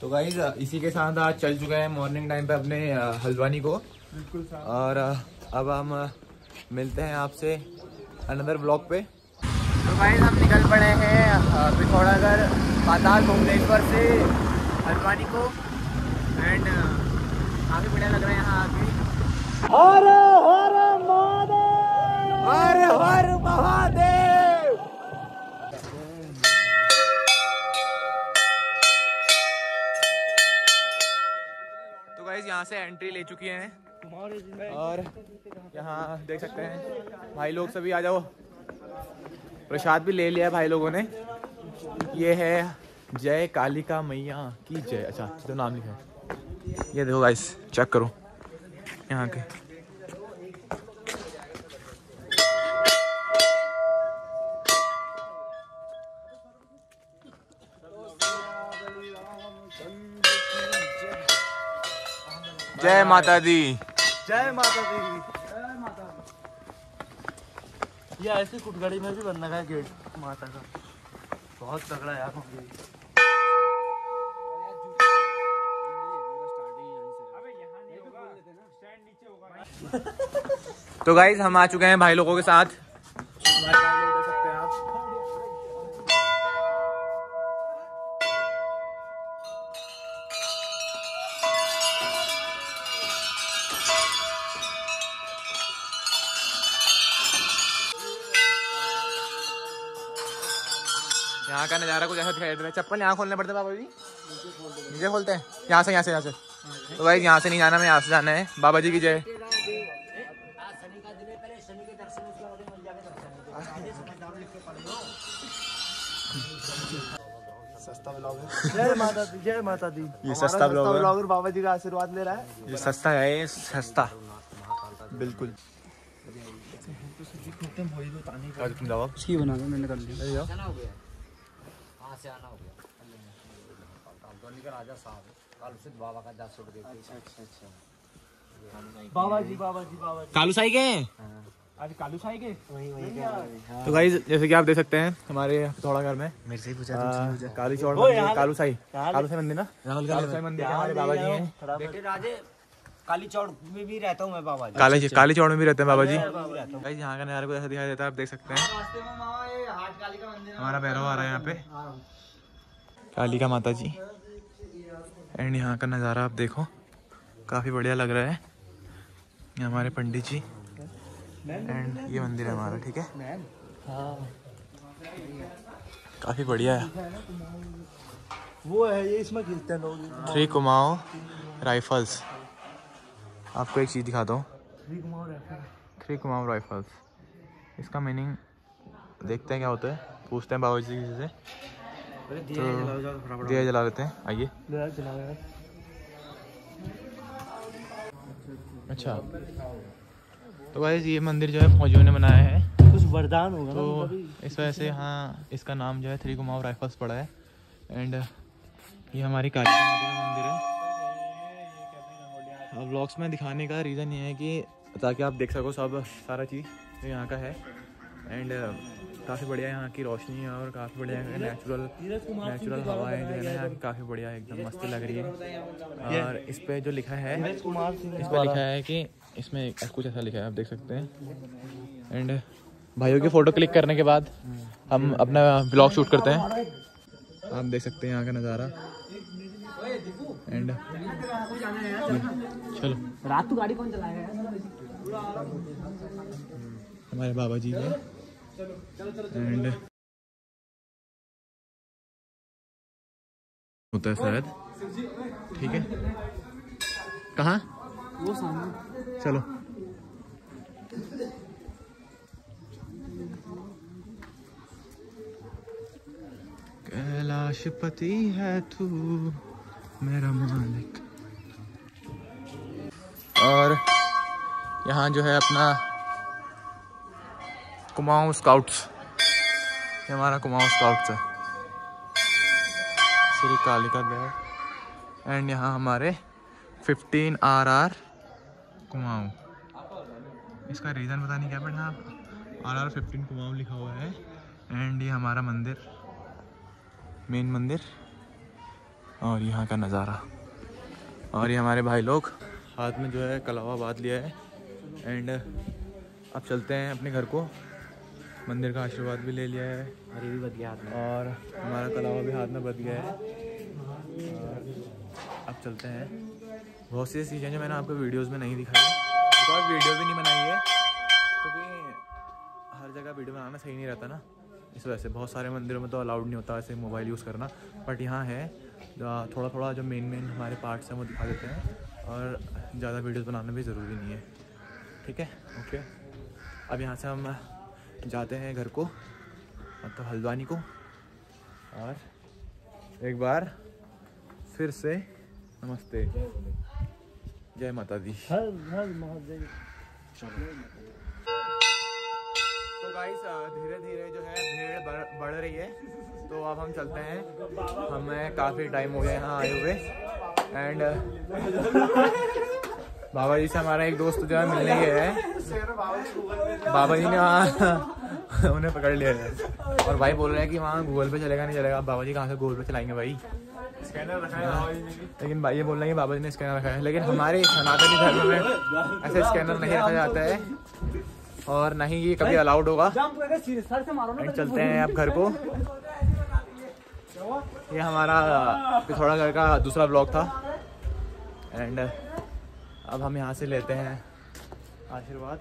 तो गाइज़ इसी के साथ आज चल चुके हैं मॉर्निंग टाइम पे अपने हल्द्वानी को। और अब हम मिलते हैं आपसे अनदर ब्लॉग पे। तो गाइज़ हम निकल पड़े हैं पिथौरागढ़ पाताल भुवनेश्वर से हल्द्वानी को। एंड काफ़ी बढ़िया लग रहा है यहाँ आके। हर हर महादेव! हर हर महादेव! यहाँ से एंट्री ले चुकी हैं। और यहाँ देख सकते हैं, भाई लोग सभी आ जाओ। प्रसाद भी ले लिया भाई लोगों ने। ये है जय कालिका मैया की जय। अच्छा तो नाम लिखा है। ये देखो गाइस चेक करो। यहाँ के। जय माता दी जय माता दी ये ऐसी कुटगड़ी में भी बन रखा है गेट माता का। बहुत तगड़ा है यार। तो गाइज़ हम आ चुके हैं भाई लोगों के साथ। यहाँ का नज़ारा कुछ ऐसा दिखाई दे रहा है। चप्पल यहाँ खोलने पड़ते हैं बाबा जी। नीचे खोलते हैं। यहाँ से यहाँ से यहाँ से। तो भाई यहाँ से नहीं जाना मैं यहाँ से जाना है। बाबा जी की जय। जय माता दी जय माता दी ये सस्ता ब्लॉग। ब्लॉगर बाबा जी का आशीर्वाद ले रहा है। ये सस्ता है ये सस्ता। बिल्कुल। आज तुम जाओ बना दो मैंने कर लिया। बाबा जी बाबा जी बाबा जी कालू साई के आज कालू साई के? वही वही तो गाइज़ जैसे कि आप देख सकते हैं हमारे थोड़ा घर में मेरे से ही पूछा आ, काली चौड़ कालू साई। कालू साई मंदिर ना? कालू साई मंदिर हमारे बाबा जी हैं। बेटे राजे काली चौड़ में भी रहता हूँ मैं बाबा जी। काली काली चौड़ में भी रहते हैं बाबा जी? हूँ। गाइज़ यहाँ का नज़ारा कुछ ऐसा दिखाई देता है आप देख सकते हैं। हमारा भैरव आ रहा है यहाँ पे। काली का माता जी एंड यहाँ का नज़ारा आप देखो काफ़ी बढ़िया लग रहा है। ये हमारे पंडित जी। एंड ये मंदिर है हमारा ठीक है? काफ़ी बढ़िया है। वो है ये इसमें खेलते हैं लोग। Three Kumaon rifles. आपको एक चीज़ दिखाता हूँ। कुमार थ्री कुमाऊँ राइफल्स इसका मीनिंग देखते हैं क्या होता है। पूछते हैं बाबा जी से। तो दिया जला लेते हैं। आइए। अच्छा। तो भाई ये मंदिर जो है फौजियों ने बनाया है। कुछ वरदान होगा तो इस वजह से यहाँ इसका नाम जो है थ्री कुमाऊँ राइफल्स पड़ा है। एंड ये हमारी काली मंदिर है। व्लॉग्स में दिखाने का रीज़न ये है कि ताकि आप देख सको सब सारा चीज़ जो यहाँ का है। एंड काफ़ी बढ़िया यहाँ की रोशनी है और काफ़ी बढ़िया नेचुरल नेचुरल हवाएँ जो है ना यहाँ की काफ़ी बढ़िया एकदम मस्त लग रही है। और इस पर जो लिखा है इस पर लिखा है कि इसमें कुछ ऐसा लिखा है आप देख सकते हैं। एंड भाइयों की फ़ोटो क्लिक करने के बाद हम अपना ब्लॉग शूट करते हैं। आप देख सकते हैं यहाँ का नज़ारा। एंड चलो। रात को गाड़ी कौन चलाएगा हमारे बाबा जी ने एंड होता है शायद। ठीक है। कहाँ? वो सामने। चलो। कैलाशपति है तू। मेरा मालिक। और यहाँ जो है अपना कुमाऊं स्काउट्स। ये हमारा कुमाऊं स्काउट्स है। श्री कालिका देव। एंड यहाँ हमारे 15 आर आर कुमाऊं। इसका रीज़न पता नहीं क्या बट यहाँ आर आर फिफ्टीन कुमाऊं लिखा हुआ है। एंड ये हमारा मंदिर मेन मंदिर। और यहाँ का नज़ारा। और ये हमारे भाई लोग हाथ में जो है कलावा बात लिया है। एंड अब चलते हैं अपने घर को। मंदिर का आशीर्वाद भी ले लिया है। अरे भी बढ़िया हाथ में। और हमारा कलावा भी हाथ में बच गया है। और अब चलते हैं। बहुत सी चीज़ें जो मैंने आपको वीडियोस में नहीं दिखाई। बिकॉज़ वीडियो भी नहीं बनाई है। क्योंकि हर जगह वीडियो बनाना सही नहीं रहता ना। इस वजह से बहुत सारे मंदिरों में तो अलाउड नहीं होता ऐसे मोबाइल यूज़ करना। बट यहाँ है। थोड़ा थोड़ा जो मेन मेन हमारे पार्ट्स हैं वो दिखा देते हैं और ज़्यादा वीडियोस बनाना भी ज़रूरी नहीं है। ठीक है? ओके अब यहाँ से हम जाते हैं घर को मतलब तो हल्द्वानी को और एक बार फिर से नमस्ते। जय माता दी। हर हर महादेव। गाइस धीरे धीरे जो है भीड़ बढ़ बढ़ रही है। तो अब हम चलते हैं। हमें काफ़ी टाइम हो गया यहाँ आए हुए। एंड बाबा जी से हमारा एक दोस्त जो है मिलने गया है। बाबा जी ने वहाँ उन्हें पकड़ लिया है। और भाई बोल रहे हैं कि वहाँ गूगल पे चलेगा नहीं चलेगा। बाबा जी कहाँ से गूगल पे चलाएँगे भाई? स्कैनर रखा है भी। लेकिन भाई ये बोल रहे हैं बाबा जी ने स्कैनर रखा है। लेकिन हमारे सनातनी धर्म में ऐसे स्कैनर नहीं रखा जाता है। और ना ही ये कभी अलाउड होगा। चलते हैं अब घर को। ये हमारा पिथौरागढ़ का दूसरा ब्लॉग था। एंड अब हम यहाँ से लेते हैं आशीर्वाद।